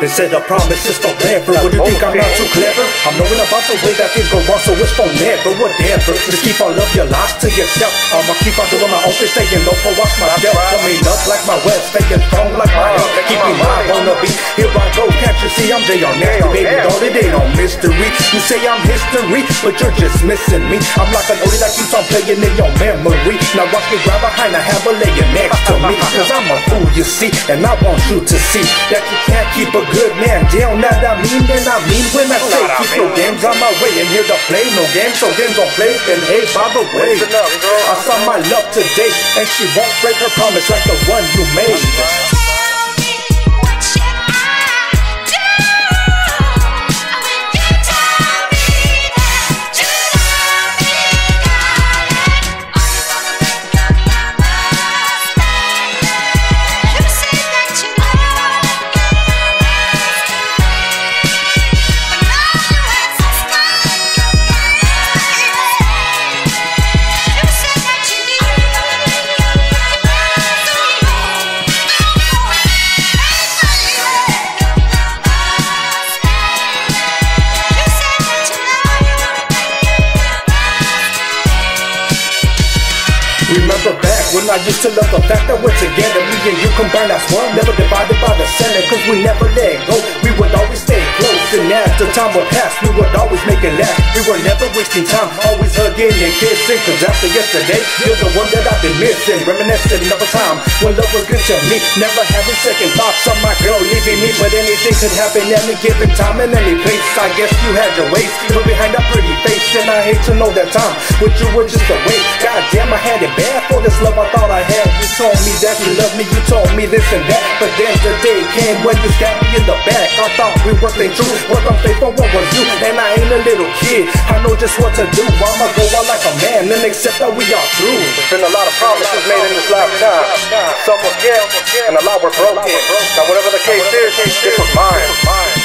They said the promise is forever. What do you think I'm not too clever? I'm knowing about the way that things go wrong, so it's for never, whatever. Just keep all of your lies to yourself. I'ma keep on doing my own thing, staying low for watch myself. Coming up like my west, staying strong like my see I'm J on nasty, baby? Don't it ain't no mystery. You say I'm history, but you're just missing me. I'm like an oldie that keeps on playing in your memory. Now watch me grab behind, I have a laying next to me. Cause I'm a fool, you see, and I want you to see that you can't keep a good man down. Now I mean, then I mean when I say keep your games on my way and here to play no games, so games don't play. And hey, by the way, I saw my love today, and she won't break her promise like the one you made. Remember back when I used to love the fact that we're together Me and you combined as one, never divided by the center Cause we never let go, we would always stay close. And the time we would always make it last. We were never wasting time, always hugging and kissing. Cause after yesterday, you're the one that I've been missing. Reminiscing of a time when love was good to me. Never having second thoughts on my girl leaving me. But anything could happen any given time and any place. I guess you had your ways, but behind that pretty face And I hate to know that time with you was just a waste. God damn, I had it bad for this love I thought I had. You told me that you loved me, you told me this and that. But then the day came when you stabbed me in the back. I thought we were staying true, was unfaithful, And I ain't a little kid, I know just what to do. I'ma go out like a man and accept that we are through. There's been a lot of promises made in this lifetime. Some were kept, and a lot were broken. Now whatever the case is, this was mine